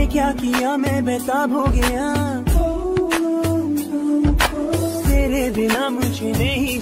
ये क्या किया मैं बेताब हो गया? तेरे बिना मुझे नहीं